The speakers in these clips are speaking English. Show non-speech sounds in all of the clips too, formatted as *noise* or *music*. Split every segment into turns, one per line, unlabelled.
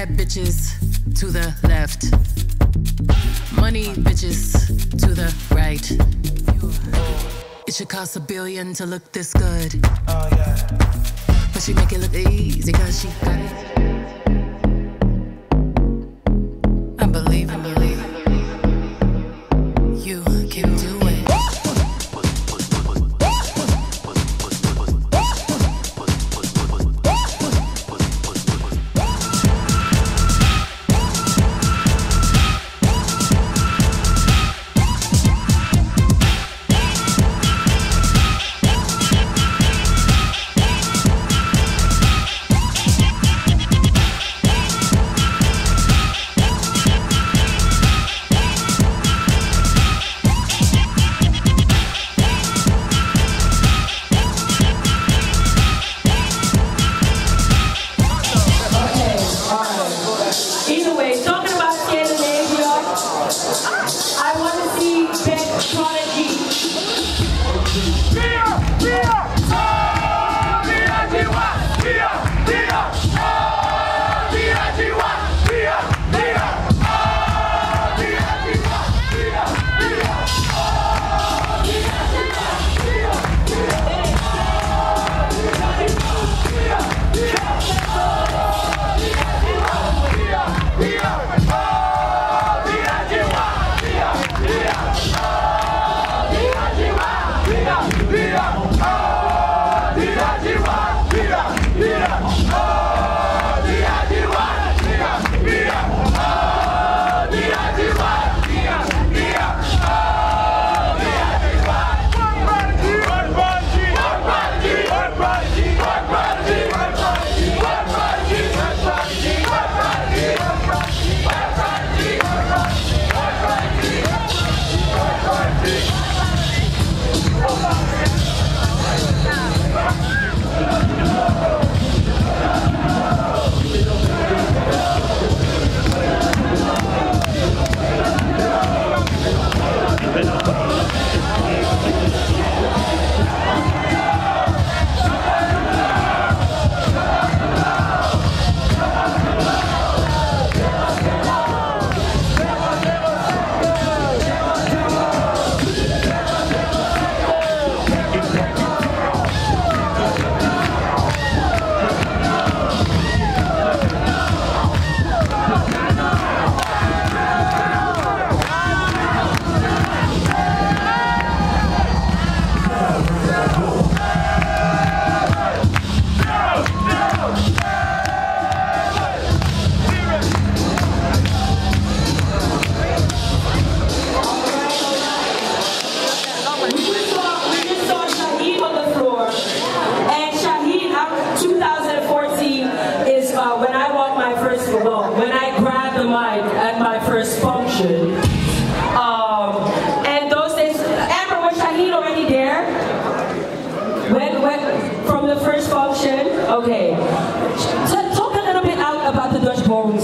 Bad bitches to the left. Money bitches to the right. It should cost a billion to look this good.
Oh yeah.
But she make it look easy cause she got it.
Okay. So, talk a little bit out about the Dutch ballroom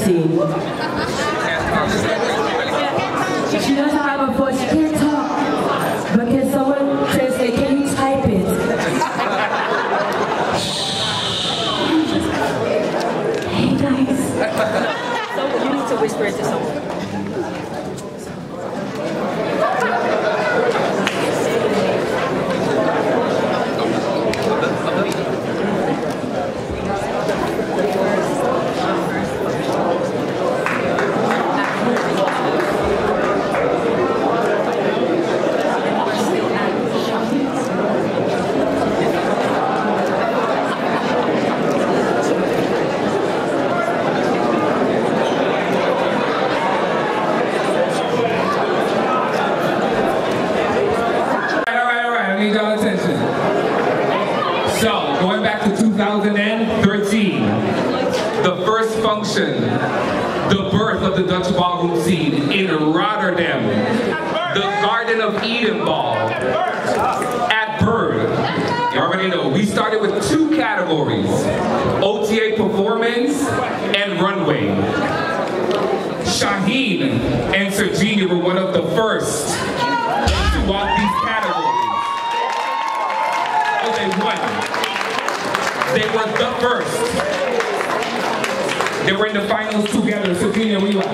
categories, OTA performance and runway. Shaheen and Sergini were one of the first to walk these categories. Oh, they won. They were the first.
They were in the finals together. Sergini, we left.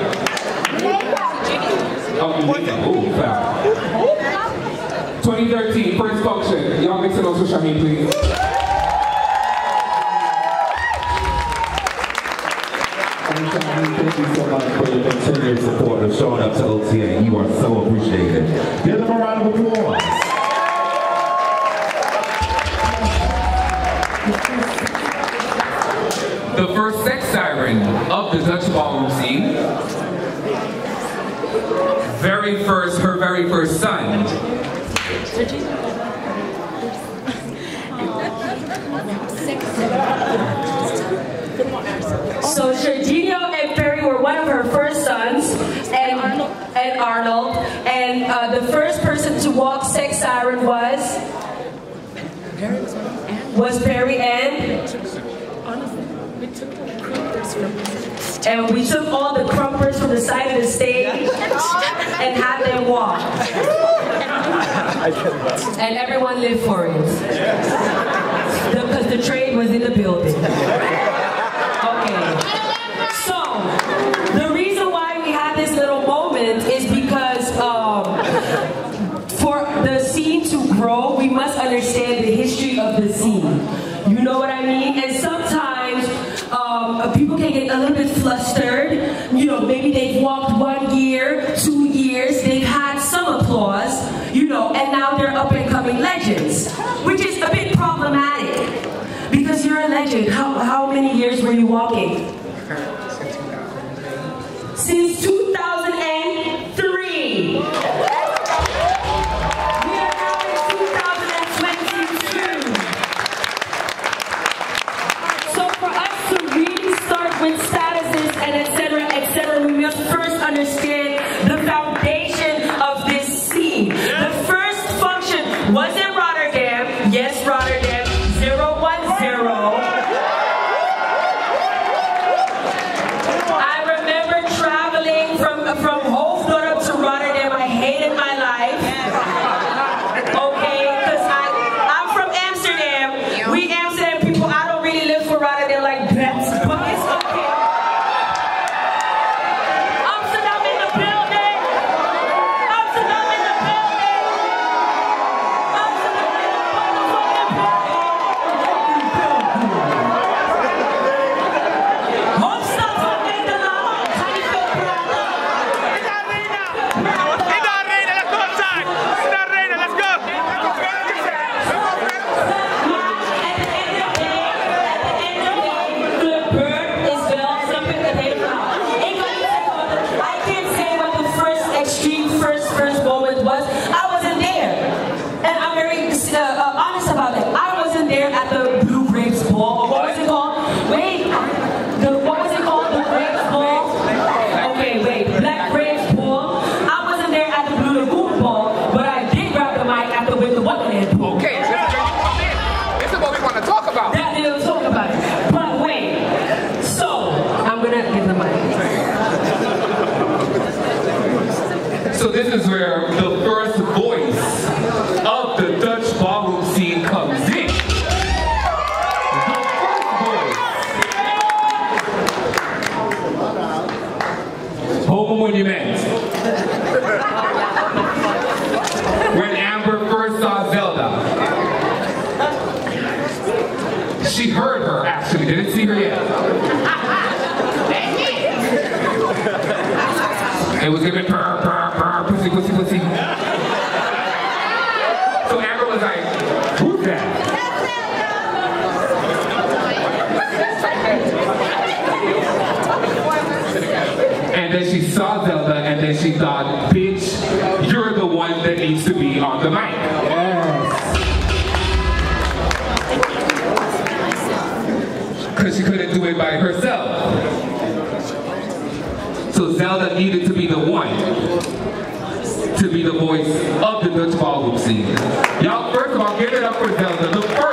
Oh, 2013, first function. Y'all make some noise for Shaheen, please.
here, and you are so appreciated. Give them a round of applause.
The first sex siren of the Dutch ballroom scene. Very first, her very first son.
So Sergio and Perry were one of her first and Arnold. And uh, the first person to walk Sex Siren was? Was Perry Ann. And we took all the krumpers from the side of the stage and had them walk. and everyone lived for it. Because the, the trade was in the building. legends, which is a bit problematic. Because you're a legend. How, how many years were you walking? Since 2000. comune mezzi. and
she thought, bitch, you're the one that needs to be on the mic. Because she couldn't do it by herself. So Zelda needed to be the one to be the voice of the Dutch ballroom scene. Y'all, first of all, give it up for Zelda.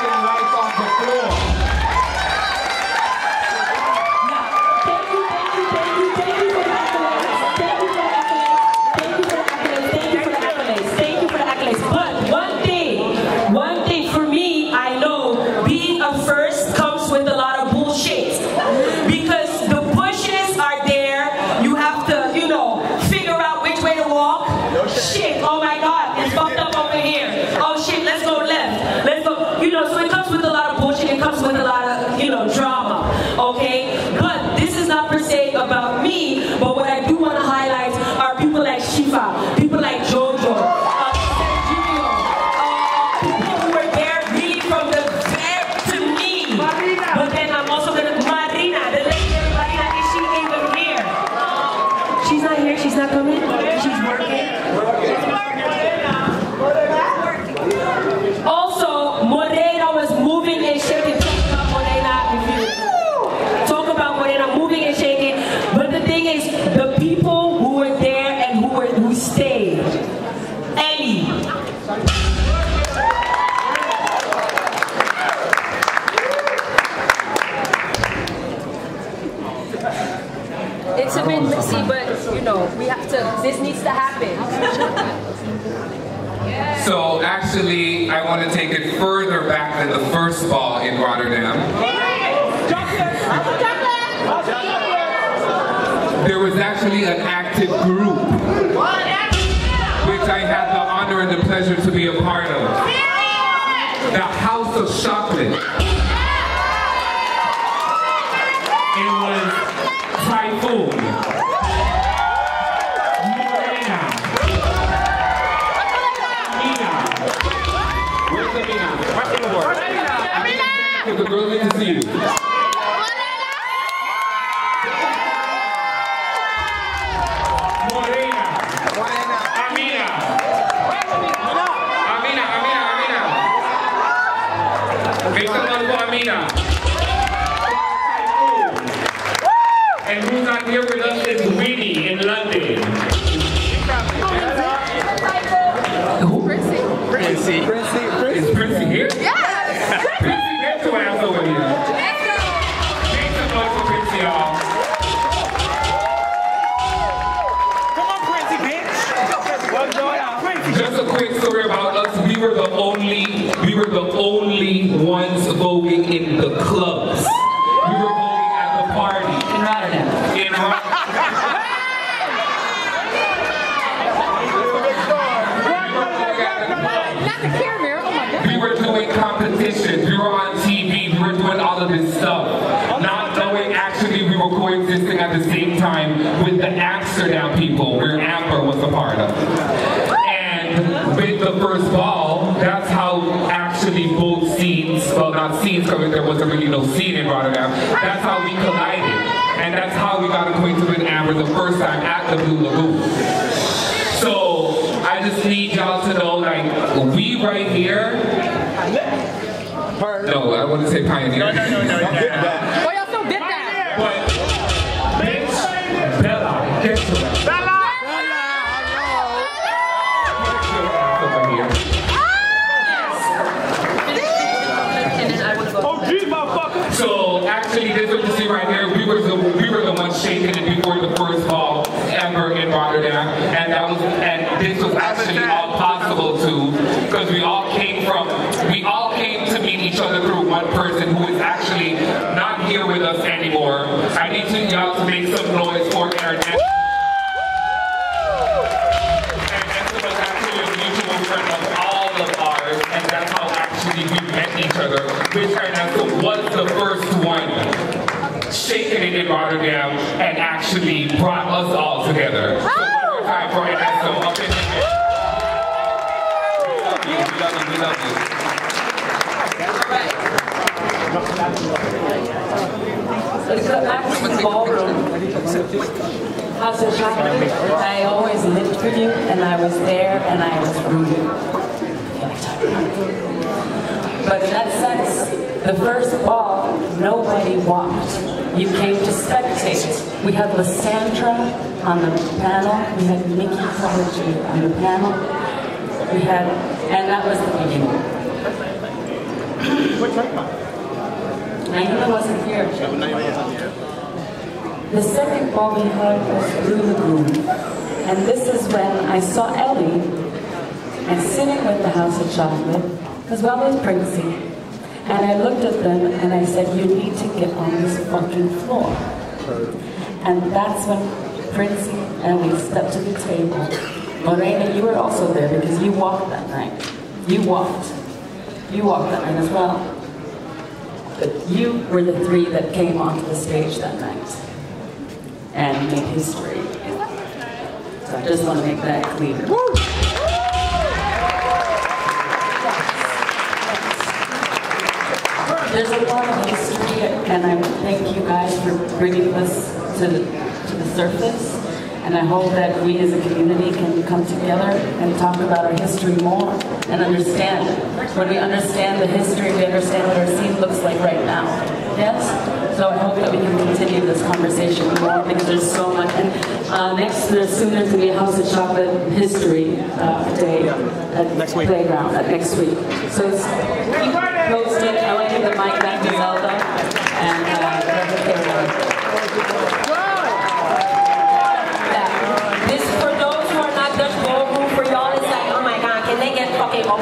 fucking right on the floor.
She's not here, she's not coming? She's working. Also, Morena was moving and shaking. Talk about Morena talk about Morena moving and shaking. But the thing is, the people
know, we have to. This needs to happen. *laughs*
So actually, I want to take it further back than the first ball in Rotterdam. There was actually an active group, which I had the honor and the pleasure to be a part of. The House of Chocolate.
Princey.
Is Princey here? Yes! Princey, get your ass over here. Make some noise for Princey, y'all.
Come on, Princey, bitch. What's going on? Princey.
Just a quick story about us. We were the only, we were the only ones voguing in the clubs. We were voguing at the party.
In Rotterdam.
In Rotterdam.
Not the camera. Oh my God.
We were doing competitions. We were on TV. We were doing all of this stuff. Not knowing actually we were coexisting at the same time with the Amsterdam people, where Amber was a part of. And with the first ball, that's how actually both scenes, well not scenes because there wasn't really no scene in Rotterdam, that's how we collided. And that's how we got acquainted with Amber the first time at the Blue Lagoon. So I just need y'all to know, like, we right here. No, I want to say pioneer.
No, no, no, no. yeah.
Who is actually not here with us anymore. I need to y'all to make some noise for Ernest. And Ernest was actually a mutual friend of all of ours, and that's how actually we met each other. Which Ernesto was the first one shaking it in Rotterdam and actually brought us all together. So one more time for Ernesto up in here. We love you, we love you, we love you.
It's an of Chocolate. I always lived for you, and I was there, and I was rooting. But in that sense, the first ball, nobody walked. You came to spectate. We had Lysandra on the panel. We had Mickey Coverdale on the panel. We had, and that was the beginning. Naima wasn't here. The second ball we heard was Blue Lagoon. And this is when I saw Ellie and sitting with the House of Chocolate, as well as Princy. And I looked at them and I said, you need to get on this fucking floor. And that's when Princy and we stepped to the table. Lorena, you were also there because you walked that night. You walked. You walked that night as well. But you were the three that came onto the stage that night and made history. So I just want to make that clear. Woo! There's a lot of history, and I thank you guys for bringing this to the, to the surface. And I hope that we as a community can come together and talk about our history more and understand it. When we understand the history, we understand what our scene looks like right now. Yes? So I hope that we can continue this conversation more because there's so much. And uh, next, there's soon there's going to be a House of Chocolate History uh, Day at
next week.
Playground next week. So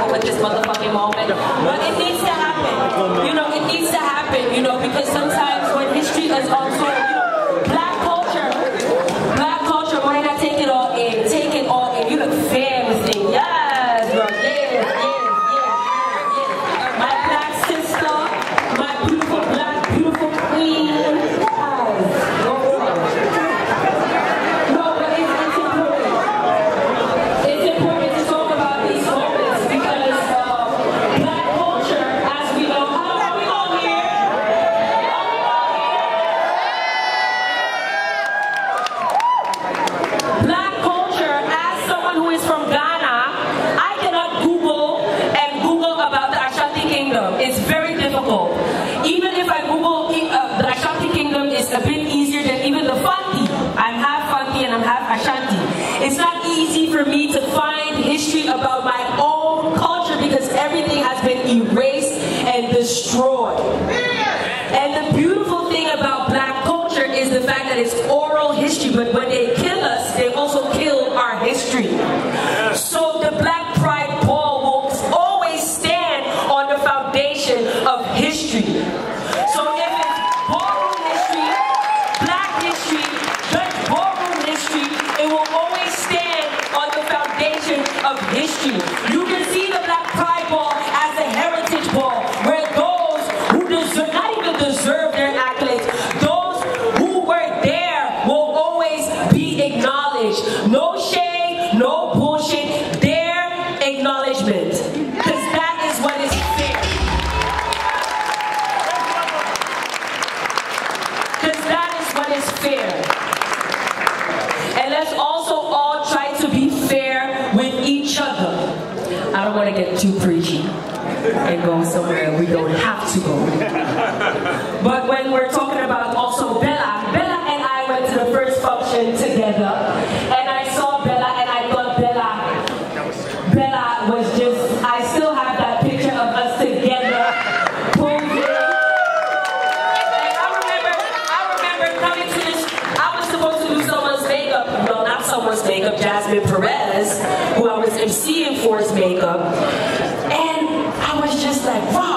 But with this motherfucking moment. But it needs to happen. You know, it needs to happen, you know, because sometimes when history is on Jasmine Perez, who I was MCing for makeup. And I was just like, wow.